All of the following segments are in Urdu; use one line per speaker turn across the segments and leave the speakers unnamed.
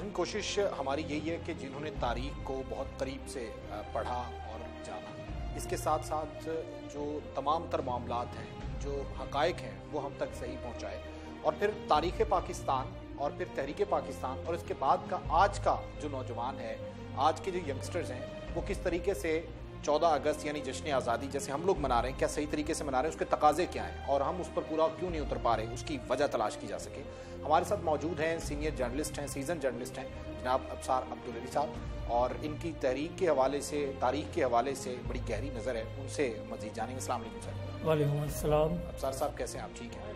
ناظرین کوشش ہماری یہی ہے کہ جنہوں نے تاریخ کو بہت قریب سے پڑھا اور جانا۔ اس کے ساتھ ساتھ جو تمام تر معاملات ہیں، جو حقائق ہیں، وہ ہم تک صحیح پہنچائے۔ اور پھر تاریخ پاکستان اور پھر تحریک پاکستان اور اس کے بعد کا آج کا جو نوجوان ہے، آج کے جو ینگسٹرز ہیں، وہ کس طریقے سے چودہ اگست یعنی جشن آزادی جیسے ہم لوگ منا رہے ہیں کیا صحیح طریقے سے منا رہے ہیں؟ اس کے تقاضے کیا ہیں؟ اور ہم اس پر پورا کیوں نہیں اتر پا رہے؟ اس کی وجہ تلاش کی جا سکے۔ ہمارے ساتھ موجود ہیں سینئر جرنلسٹ ہیں سیزن جرنلسٹ ہیں جناب ابسار عبدالعلی صاحب۔ اور ان کی تحریک کے حوالے سے تاریخ کے حوالے سے بڑی گہری نظر ہے۔ ان سے مزید جانیں۔ گے السلام علیکم سر۔
وعلیکم السلام۔
ابسار صاحب کیسے ہیں آپ؟ ٹھیک ہیں؟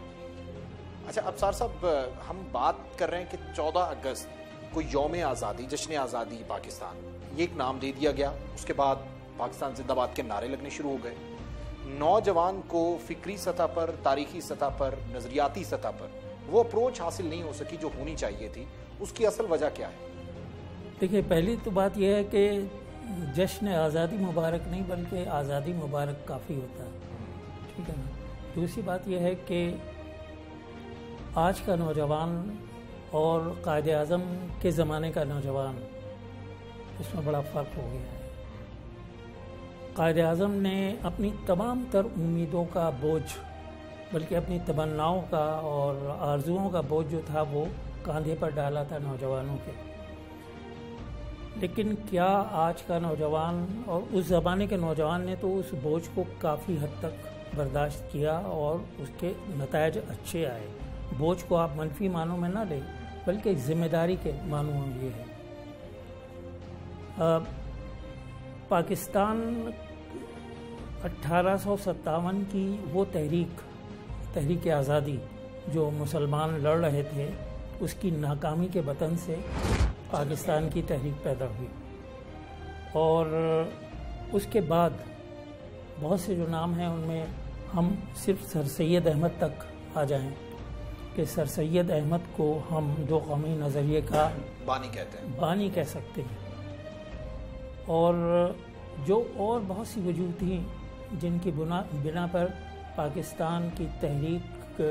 اچھا ابسار صاحب ہم بات کر رہے ہیں کہ چودہ اگست کو یوم آزادی جشن آزادی پاکستان یہ ایک نام دے دیا گیا۔ اس کے بعد پاکستان زندہ باد کے نعرے لگنے شروع ہو گئے۔ نوجوان کو فکری سطح پر، تاریخی سطح پر، نظریاتی سطح پر وہ اپروچ حاصل نہیں ہو سکی جو ہونی چاہیے تھی۔ اس کی اصل وجہ کیا ہے؟
دیکھیے پہلی تو بات یہ ہے کہ جشن آزادی مبارک نہیں، بلکہ آزادی مبارک کافی ہوتا ہے۔ ٹھیک ہے نا؟ دوسری بات یہ ہے کہ آج کا نوجوان اور قائد اعظم کے زمانے کا نوجوان، اس میں بڑا فرق ہو گیا۔ ہے قائد اعظم نے اپنی تمام تر امیدوں کا بوجھ، بلکہ اپنی تمناؤں کا اور آرزوؤں کا بوجھ جو تھا وہ کاندھے پر ڈالا تھا نوجوانوں کے۔ لیکن کیا آج کا نوجوان اور اس زمانے کے نوجوان نے تو اس بوجھ کو کافی حد تک برداشت کیا اور اس کے نتائج اچھے آئے۔ بوجھ کو آپ منفی معنوں میں نہ لیں، بلکہ ذمہ داری کے معنوں میں یہ ہے۔ پاکستان اٹھارہ سو ستاون کی وہ تحریک تحریک آزادی جو مسلمان لڑ رہے تھے اس کی ناکامی کے بطن سے پاکستان کی تحریک پیدا ہوئی۔ اور اس کے بعد بہت سے جو نام ہیں ان میں ہم صرف سر سید احمد تک آ جائیں کہ سر سید احمد کو ہم دو قومی نظریے کا
بانی کہتے ہیں۔
بانی کہہ سکتے ہیں۔ اور جو اور بہت سی وجوہ تھیں جن کی بنا بنا پر پاکستان کی تحریک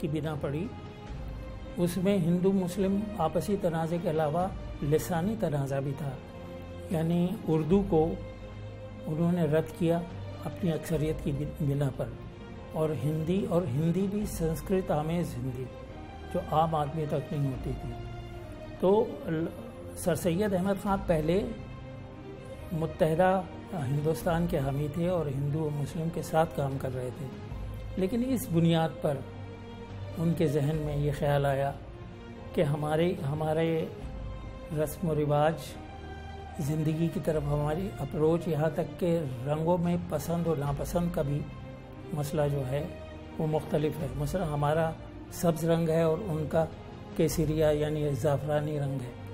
کی بنا پڑی۔ اس میں ہندو، مسلم آپسی تنازع کے علاوہ لسانی تنازع بھی تھا۔ یعنی اردو کو انہوں نے رد کیا اپنی اکثریت کی بنا پر۔ اور ہندی اور ہندی بھی سنسکرت آمیز ہندی، جو عام آدمی تک نہیں ہوتی تھی۔ تو سر سید احمد خان پہلے متحدہ ہندوستان کے حامی تھے اور ہندو و مسلم کے ساتھ کام کر رہے تھے۔ لیکن اس بنیاد پر ان کے ذہن میں یہ خیال آیا کہ ہمارے ہمارے رسم و رواج زندگی کی طرف، ہماری اپروچ یہاں تک کہ رنگوں میں پسند و ناپسند کا بھی مسئلہ جو ہے، وہ مختلف ہے۔ مثلا ہمارا سبز رنگ ہے اور ان کا کیسریا یعنی زعفرانی رنگ ہے۔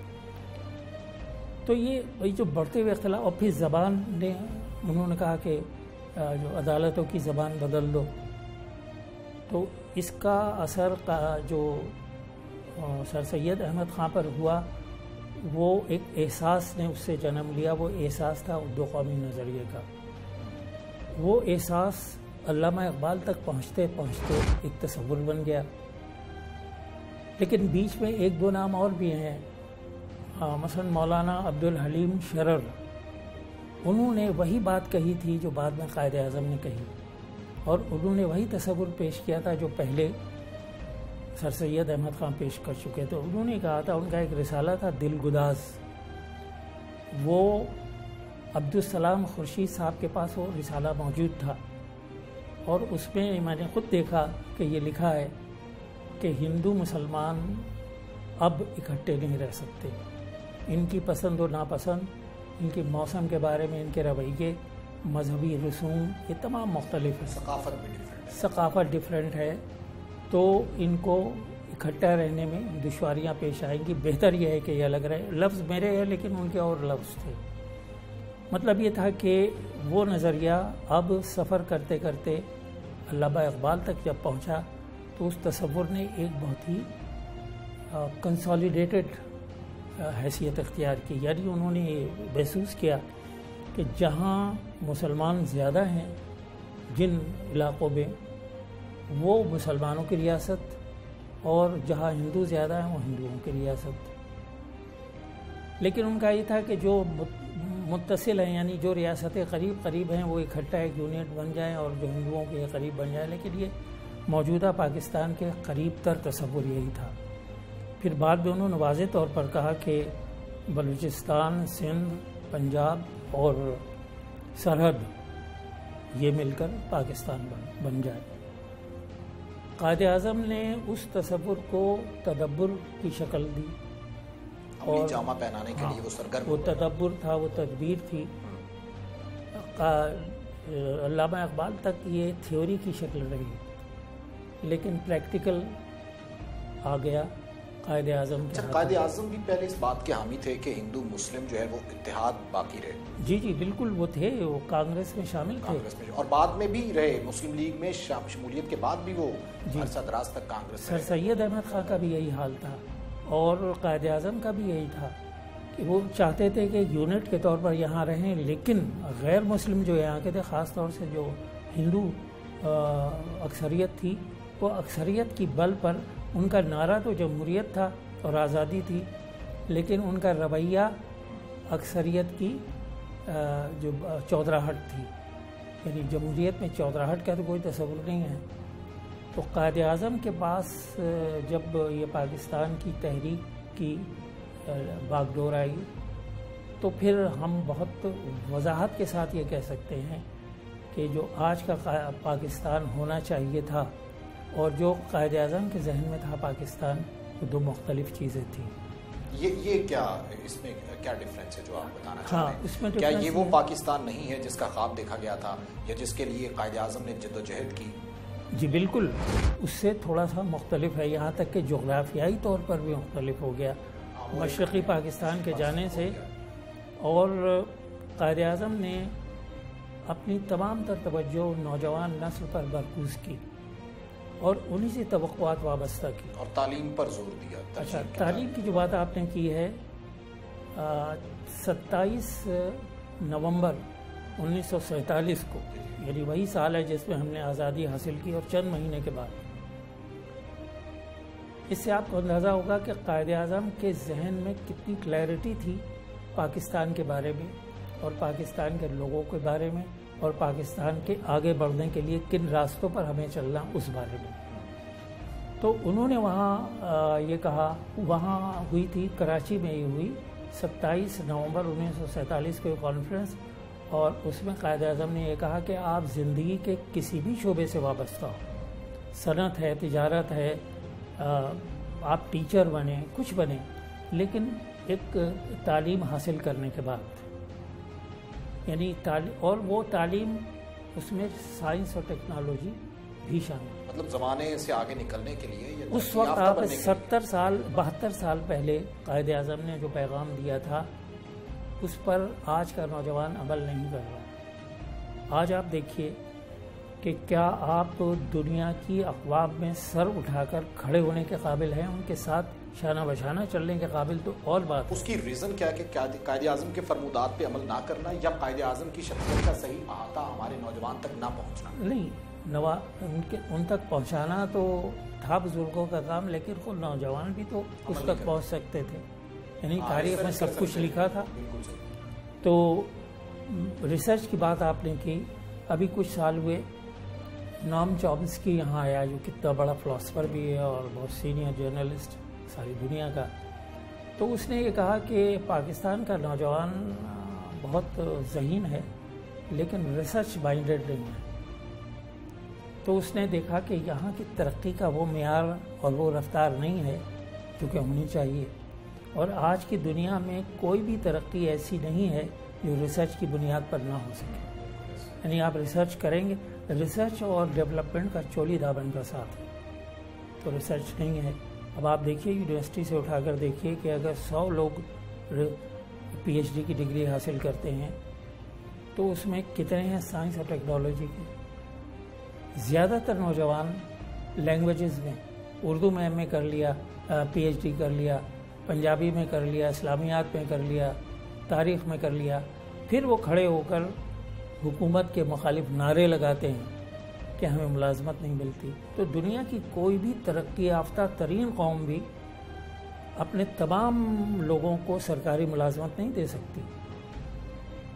تو یہ جو بڑھتے ہوئے اختلاف اور پھر زبان نے انہوں نے کہا کہ جو عدالتوں کی زبان بدل دو۔ تو اس کا اثر کا جو سر سید احمد خان پر ہوا، وہ ایک احساس نے اس سے جنم لیا۔ وہ احساس تھا دو قومی نظریے کا۔ وہ احساس علامہ اقبال تک پہنچتے پہنچتے ایک تصور بن گیا۔ لیکن بیچ میں ایک دو نام اور بھی ہیں۔ مثلا مولانا عبد الحلیم شرر، انہوں نے وہی بات کہی تھی جو بعد میں قائد اعظم نے کہی۔ اور انہوں نے وہی تصور پیش کیا تھا جو پہلے سر سید احمد خان پیش کر چکے تھے۔ انہوں نے کہا تھا، ان کا ایک رسالہ تھا دل گداز۔ وہ عبدالسلام خورشید صاحب کے پاس وہ رسالہ موجود تھا۔ اور اس میں میں نے خود دیکھا کہ یہ لکھا ہے کہ ہندو مسلمان اب اکٹھے نہیں رہ سکتے۔ ان کی پسند و ناپسند ان کے موسم کے بارے میں ان کے رویے مذہبی رسوم یہ تمام مختلف ہیں۔
ثقافت بھی
ثقافت ڈفرینٹ ہے۔ تو ان کو اکٹھا رہنے میں دشواریاں پیش آئیں گی۔ بہتر یہ ہے کہ یہ الگ رہے۔ لفظ میرے ہیں لیکن ان کے اور لفظ تھے۔ مطلب یہ تھا کہ وہ نظریہ اب سفر کرتے کرتے علامہ اقبال تک جب پہنچا تو اس تصور نے ایک بہت ہی کنسالیڈیٹڈ حیثیت اختیار کی یعنی انہوں نے یہ محسوس کیا کہ جہاں مسلمان زیادہ ہیں جن علاقوں میں، وہ مسلمانوں کی ریاست اور جہاں ہندو زیادہ ہیں، وہ ہندوؤں کی ریاست۔ لیکن ان کا یہ تھا کہ جو متصل ہیں یعنی جو ریاستیں قریب قریب ہیں، وہ اکٹھا ایک یونٹ بن جائیں اور جو ہندوؤں کے قریب بن جائیں۔ لیکن یہ موجودہ پاکستان کے قریب تر تصور یہی تھا۔ پھر بعد میں انہوں نے واضح طور پر کہا کہ بلوچستان سندھ پنجاب اور سرحد یہ مل کر پاکستان بن جائے۔ قائد اعظم نے اس تصور کو تدبر کی شکل دی
اور جامع پہنانے کے لیے وہ سرگرم
وہ تدبر تھا وہ تدبیر تھی۔ علامہ اقبال تک یہ تھیوری کی شکل رہی لیکن پریکٹیکل آ گیا۔ قائد اعظم
اچھا، قائد اعظم بھی پہلے اس بات کے حامی تھے کہ ہندو مسلم جو ہے وہ اتحاد باقی رہے۔
جی جی بالکل وہ تھے وہ کانگریس میں شامل تھے۔
اور بعد میں بھی رہے مسلم لیگ میں شمولیت کے بعد بھی وہ جی۔ دراز تک کانگریس
سر سید احمد خان کا بھی یہی حال تھا اور قائد اعظم کا بھی یہی تھا کہ وہ چاہتے تھے کہ یونٹ کے طور پر یہاں رہیں لیکن غیر مسلم جو یہاں کے تھے خاص طور سے جو ہندو اکثریت تھی وہ اکثریت کی بل پر ان کا نعرہ تو جمہوریت تھا اور آزادی تھی، لیکن ان کا رویہ اکثریت کی جو چودراہٹ تھی۔ یعنی جمہوریت میں چودراہٹ کا تو کوئی تصور نہیں ہے۔ تو قائد اعظم کے پاس جب یہ پاکستان کی تحریک کی باغ ڈور آئی، تو پھر ہم بہت وضاحت کے ساتھ یہ کہہ سکتے ہیں کہ جو آج کا پاکستان ہونا چاہیے تھا اور جو قائد اعظم کے ذہن میں تھا پاکستان وہ دو مختلف چیزیں تھیں۔
یہ یہ کیا اس میں کیا ڈیفرنس ہے جو آپ بتانا ہاں اس میں کیا یہ وہ پاکستان نہیں ہے جس کا خواب دیکھا گیا تھا یا جس کے لیے قائد اعظم نے جد و جہد کی؟
جی بالکل۔ اس سے تھوڑا سا مختلف ہے۔ یہاں تک کہ جغرافیائی طور پر بھی مختلف ہو گیا۔ ہاں، مشرقی پاکستان کے جانے سے اور قائد اعظم نے اپنی تمام تر توجہ نوجوان نسل پر برکوز کی۔ اور انہی سے توقعات وابستہ کی۔
اور تعلیم پر زور دیا۔
اچھا تعلیم کی جو بات آپ نے کی ہے ستائیس نومبر انیس سو سینتالیس کو یعنی وہی سال ہے جس میں ہم نے آزادی حاصل کی اور چند مہینے کے بعد۔ اس سے آپ کو اندازہ ہوگا کہ قائد اعظم کے ذہن میں کتنی کلیئرٹی تھی پاکستان کے بارے میں اور پاکستان کے لوگوں کے بارے میں۔ اور پاکستان کے آگے بڑھنے کے لیے کن راستوں پر ہمیں چلنا اس بارے میں۔ تو انہوں نے وہاں یہ کہا، وہاں ہوئی تھی، کراچی میں ہی ہوئی۔ ستائیس نومبر انیس سو سینتالیس کے کانفرنس اور اس میں قائد اعظم نے یہ کہا کہ آپ زندگی کے کسی بھی شعبے سے وابستہ ہو صنعت ہے، تجارت ہے آپ ٹیچر بنیں، کچھ بنیں، لیکن ایک تعلیم حاصل کرنے کے بعد۔ یعنی اور وہ تعلیم اس میں سائنس اور ٹیکنالوجی بھی شامل
مطلب زمانے سے آگے نکلنے کے لیے
اس وقت آپ ستر سال بہتر سال پہلے قائد اعظم نے جو پیغام دیا تھا اس پر آج کا نوجوان عمل نہیں کر رہا۔ آج آپ دیکھیے کہ کیا آپ دنیا کی اقوام میں سر اٹھا کر کھڑے ہونے کے قابل ہیں؟ ان کے ساتھ شانہ بشانہ چلنے کے قابل تو اور بات
اس کی ریزن کیا کہ قائد اعظم کے فرمودات پہ عمل نہ کرنا یا قائد اعظم کی شخصیت کا صحیح احاطہ ہمارے نوجوان تک نہ پہنچنا؟
نہیں نوا ان کے ان تک پہنچانا تو تھا بزرگوں کا کام لیکن خود نوجوان بھی تو اس تک پہنچ سکتے تھے۔ یعنی ہاں، تاریخ میں سب کچھ لکھا تھا۔ تو ریسرچ کی بات آپ نے کی۔ ابھی کچھ سال ہوئے۔ نام چومسکی یہاں آیا جو کتنا بڑا فلاسفر بھی ہے اور بہت سینئر جرنلسٹ ساری دنیا کا۔ تو اس نے یہ کہا کہ پاکستان کا نوجوان بہت ذہین ہے، لیکن ریسرچ بائنڈڈ نہیں ہے۔ تو اس نے دیکھا کہ یہاں کی ترقی کا وہ معیار اور وہ رفتار نہیں ہے جو کہ ہونی چاہیے۔ اور آج کی دنیا میں کوئی بھی ترقی ایسی نہیں ہے جو ریسرچ کی بنیاد پر نہ ہو سکے۔ یعنی آپ ریسرچ کریں گے ریسرچ اور ڈیولپمنٹ کا چولی دابن کا ساتھ ہے۔ تو ریسرچ نہیں ہے۔ اب آپ دیکھیے یونیورسٹی سے اٹھا کر دیکھیے کہ اگر سو لوگ پی ایچ ڈی کی ڈگری حاصل کرتے ہیں، تو اس میں کتنے ہیں سائنس اور ٹیکنالوجی کے؟ زیادہ تر نوجوان لینگویجز میں، اردو میں ایم اے کر لیا پی ایچ ڈی کر لیا، پنجابی میں کر لیا، اسلامیات میں کر لیا، تاریخ میں کر لیا، پھر وہ کھڑے ہو کر حکومت کے مخالف نعرے لگاتے ہیں۔ کہ ہمیں ملازمت نہیں ملتی۔ تو دنیا کی کوئی بھی ترقی یافتہ ترین قوم بھی اپنے تمام لوگوں کو سرکاری ملازمت نہیں دے سکتی۔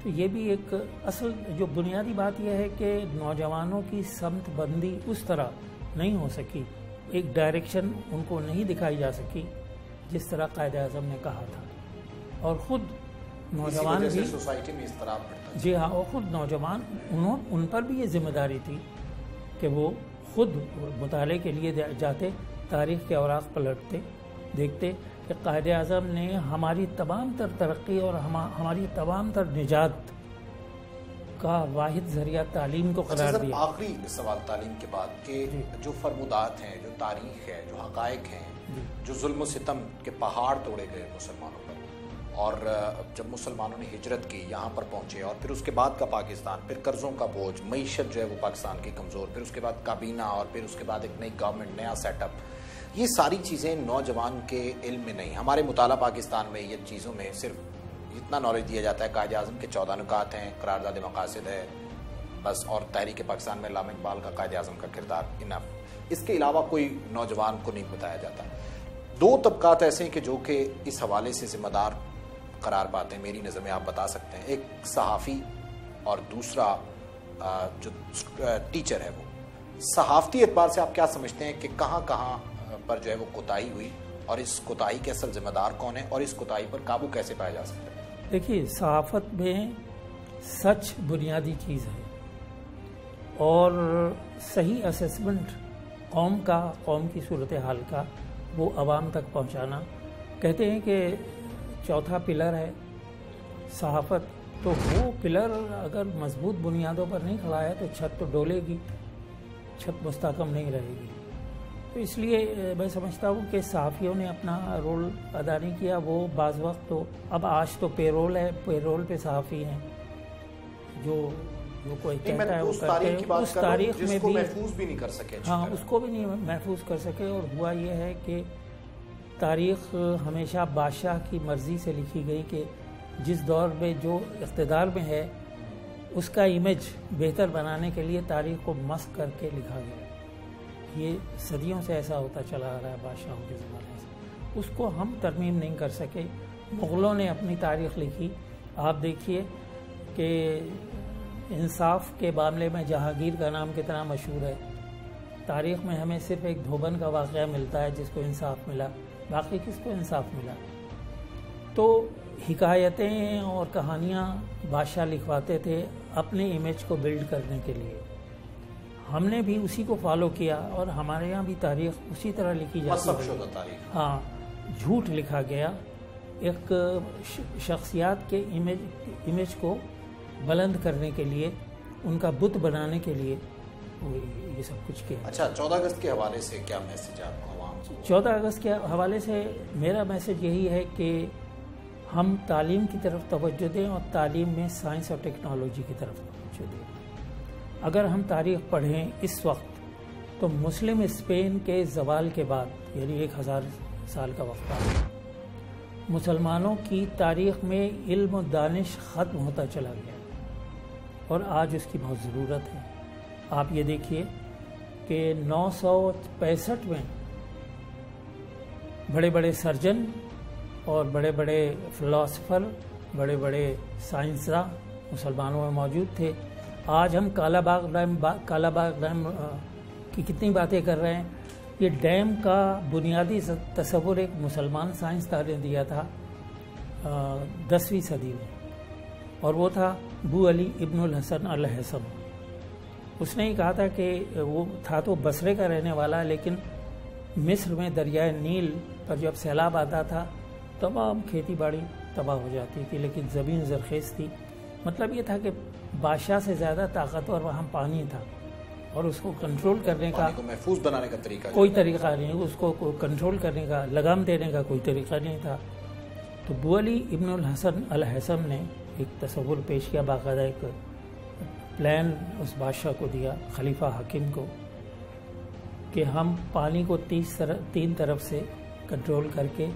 تو یہ بھی ایک اصل جو بنیادی بات یہ ہے کہ نوجوانوں کی سمت بندی اس طرح نہیں ہو سکی۔ ایک ڈائریکشن ان کو نہیں دکھائی جا سکی جس طرح قائد اعظم نے کہا تھا۔ اور خود نوجوان بھی
سوسائٹی میں اس طرح
جی ہاں اور خود نوجوان انہوں ان پر بھی یہ ذمہ داری تھی کہ وہ خود مطالعے کے لیے جاتے تاریخ کے اوراق پلٹتے دیکھتے کہ قائد اعظم نے ہماری تمام تر ترقی اور ہماری تمام تر نجات کا واحد ذریعہ تعلیم کو قرار
اچھا
دیا
آخری سوال تعلیم کے بعد کہ
جی۔
جو فرمودات ہیں جو تاریخ ہے جو حقائق ہیں
جی۔
جو ظلم و ستم کے پہاڑ توڑے گئے مسلمانوں اور جب مسلمانوں نے ہجرت کی یہاں پر پہنچے اور پھر اس کے بعد کا پاکستان، پھر قرضوں کا بوجھ، معیشت جو ہے وہ پاکستان کی کمزور، پھر اس کے بعد کابینہ اور پھر اس کے بعد ایک نئی گورنمنٹ نیا سیٹ اپ یہ ساری چیزیں نوجوان کے علم میں نہیں۔ ہمارے مطالعہ پاکستان میں یہ چیزوں میں صرف اتنا نالج دیا جاتا ہے، قائد اعظم کے چودہ نکات ہیں، قرارداد مقاصد ہے، بس، اور تحریک پاکستان میں علامہ اقبال کا قائد اعظم کا کردار انف اس کے علاوہ کوئی نوجوان کو نہیں بتایا جاتا۔ دو طبقات ایسے ہیں کہ جو کہ اس حوالے سے ذمہ دار قرار پاتے ہیں میری نظر میں آپ بتا سکتے ہیں۔ ایک صحافی اور دوسرا جو ٹیچر ہے وہ۔ صحافتی اعتبار سے آپ کیا سمجھتے ہیں کہ کہاں کہاں پر جو ہے وہ کوتاہی ہوئی اور اس کوتاہی کے اصل ذمہ دار کون ہے اور اس کوتاہی پر قابو کیسے پایا جا سکتا ہے؟
دیکھیے، صحافت میں سچ بنیادی چیز ہے اور صحیح اسسمنٹ قوم کا، قوم کی صورتحال کا وہ عوام تک پہنچانا۔ کہتے ہیں کہ چوتھا پلر ہے صحافت تو وہ پلر اگر مضبوط بنیادوں پر نہیں کھڑا ہے تو چھت تو ڈولے گی چھت مستحکم نہیں رہے گی۔ تو اس لیے میں سمجھتا ہوں کہ صحافیوں نے اپنا رول ادا نہیں کیا وہ بعض وقت تو اب آج تو پے رول ہے پے رول پہ صحافی ہیں۔ جو جو کوئی کہتا ہے وہ کرتے ہیں اس تاریخ میں بھی
محفوظ بھی نہیں کر سکے
ہاں اس کو بھی نہیں محفوظ کر سکے اور ہوا یہ ہے کہ تاریخ ہمیشہ بادشاہ کی مرضی سے لکھی گئی کہ جس دور میں جو اقتدار میں ہے، اس کا امیج بہتر بنانے کے لیے تاریخ کو مسق کر کے لکھا گیا۔ یہ صدیوں سے ایسا ہوتا چلا آ رہا ہے بادشاہوں کے زمانے سے۔ اس کو ہم ترمیم نہیں کر سکے۔ مغلوں نے اپنی تاریخ لکھی۔ آپ دیکھیے کہ انصاف کے معاملے میں جہانگیر کا نام کتنا مشہور ہے۔ تاریخ میں ہمیں صرف ایک دھوبن کا واقعہ ملتا ہے جس کو انصاف ملا۔ باقی کس کو انصاف ملا؟ تو حکایتیں اور کہانیاں بادشاہ لکھواتے تھے اپنے امیج کو بلڈ کرنے کے لیے۔ ہم نے بھی اسی کو فالو کیا اور ہمارے یہاں بھی تاریخ اسی طرح لکھی جاتی
ہے
ہاں جھوٹ لکھا گیا۔ ایک شخصیات کے امیج امیج کو بلند کرنے کے لیے ان کا بت بنانے کے لیے یہ سب کچھ کیا۔
اچھا چودہ اگست کے حوالے سے کیا میسج آپ کو؟
چودہ اگست کے حوالے سے میرا میسج یہی ہے کہ ہم تعلیم کی طرف توجہ دیں اور تعلیم میں سائنس اور ٹیکنالوجی کی طرف توجہ دیں۔ اگر ہم تاریخ پڑھیں اس وقت تو مسلم اسپین کے زوال کے بعد یعنی ایک ہزار سال کا وقت مسلمانوں کی تاریخ میں علم و دانش ختم ہوتا چلا گیا۔ اور آج اس کی بہت ضرورت ہے۔ آپ یہ دیکھیے کہ نو سو پینسٹھ میں بڑے بڑے سرجن اور بڑے بڑے فلاسفر، بڑے بڑے سائنسداں، مسلمانوں میں موجود تھے۔ آج ہم کالا باغ ڈیم کالا باغ ڈیم کی کتنی باتیں کر رہے ہیں۔ یہ ڈیم کا بنیادی تصور ایک مسلمان سائنسدان نے دیا تھا دسویں صدی میں۔ اور وہ تھا بو علی ابن الحسن الحسن۔ اس نے ہی کہا تھا کہ وہ تھا تو بسرے کا رہنے والا، لیکن مصر میں دریائے نیل پر جب سیلاب آتا تھا تمام کھیتی باڑی تباہ ہو جاتی تھی لیکن زمین زرخیز تھی۔ مطلب یہ تھا کہ بادشاہ سے زیادہ طاقتور وہاں پانی تھا اور اس کو کنٹرول کرنے کا
محفوظ بنانے کا طریقہ
کوئی طریقہ نہیں اس کو کنٹرول کرنے کا لگام دینے کا کوئی طریقہ نہیں تھا۔ تو بو علی ابن الحسن الحسن نے ایک تصور پیش کیا باقاعدہ ایک پلان اس بادشاہ کو دیا خلیفہ حکیم کو۔ کہ ہم پانی کو تیس تین طرف سے کنٹرول کر کے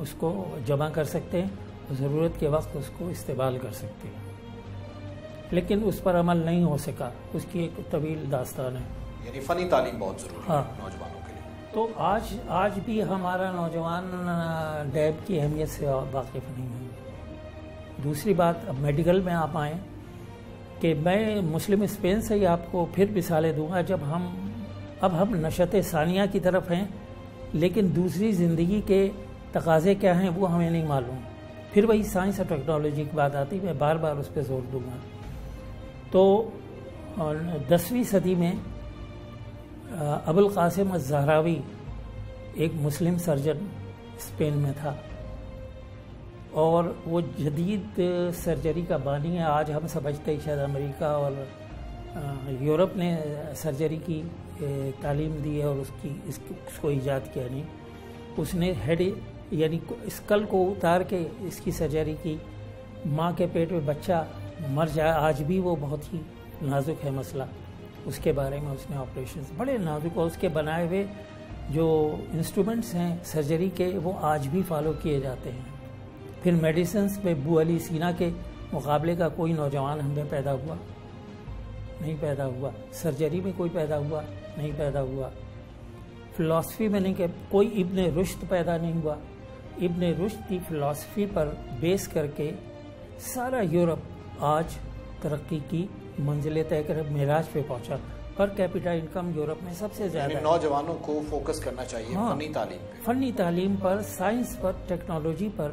اس کو جمع کر سکتے ہیں ضرورت کے وقت اس کو استعمال کر سکتے ہیں۔ لیکن اس پر عمل نہیں ہو سکا۔ اس کی ایک طویل داستان ہے۔
یعنی فنی تعلیم بہت ضروری
ہاں۔
نوجوانوں کے لیے۔
تو آج آج بھی ہمارا نوجوان ڈیب کی اہمیت سے واقف نہیں ہے۔ دوسری بات اب میڈیکل میں آپ آئیں کہ میں مسلم اسپین سے ہی آپ کو پھر مثالیں دوں گا۔ جب ہم اب ہم نشت ثانیہ کی طرف ہیں، لیکن دوسری زندگی کے تقاضے کیا ہیں وہ ہمیں نہیں معلوم۔ پھر وہی سائنس اور ٹیکنالوجی کی بات آتی میں بار بار اس پہ زور دوں گا۔ تو، دسویں صدی میں ابوالقاسم الزہراوی ایک مسلم سرجن اسپین میں تھا۔ اور وہ جدید سرجری کا بانی ہے۔ آج ہم سمجھتے ہیں شاید امریکہ اور یورپ نے سرجری کی تعلیم دی ہے اور اس کی، اس کو ایجاد کیا نہیں اس نے ہیڈ یعنی اسکل کو اتار کے اس کی سرجری کی۔ ماں کے پیٹ میں بچہ مر جائے، آج بھی وہ بہت ہی نازک ہے مسئلہ۔ اس کے بارے میں اس نے آپریشن بڑے نازک اور اس کے بنائے ہوئے جو انسٹرومنٹس ہیں سرجری کے، وہ آج بھی فالو کیے جاتے ہیں۔ پھر میڈیسنس میں بو علی سینا کے مقابلے کا کوئی نوجوان ہم میں پیدا ہوا۔ نہیں پیدا ہوا۔ سرجری میں کوئی پیدا ہوا نہیں پیدا ہوا۔ فلاسفی میں نہیں کہ کوئی ابن رشت پیدا نہیں ہوا۔ ابن رشت کی فلاسفی پر بیس کر کے سارا یورپ آج ترقی کی منزلیں طے کر معراج پہ پہنچا۔ پر کیپیٹل انکم یورپ میں سب سے زیادہ
یعنی نوجوانوں کو فوکس کرنا چاہیے
ہاں۔
فنی تعلیم
فنی تعلیم پر سائنس پر ٹیکنالوجی پر۔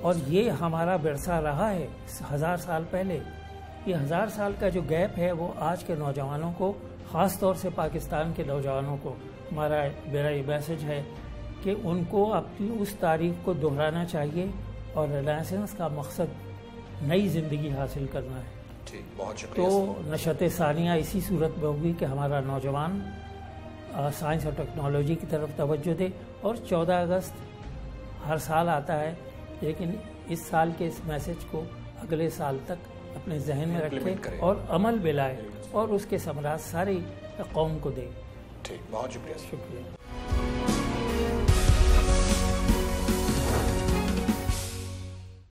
اور یہ ہمارا ورثہ رہا ہے ہزار سال پہلے۔ یہ ہزار سال کا جو گیپ ہے وہ آج کے نوجوانوں کو خاص طور سے پاکستان کے نوجوانوں کو ہمارا میرا یہ میسج ہے کہ ان کو اپنی اس تاریخ کو دہرانا چاہیے اور ریلائسنس کا مقصد نئی زندگی حاصل کرنا ہے۔
ٹھیک بہت
تو نشت ثانیہ اسی صورت میں ہوگی کہ ہمارا نوجوان سائنس اور ٹیکنالوجی کی طرف توجہ دے اور چودہ اگست ہر سال آتا ہے لیکن اس سال کے اس میسج کو اگلے سال تک اپنے ذہن میں رکھے۔ اور عمل میں لائے اور اس کے ثمرات ساری قوم کو دے۔
ٹھیک بہت شکریہ۔
شکریہ۔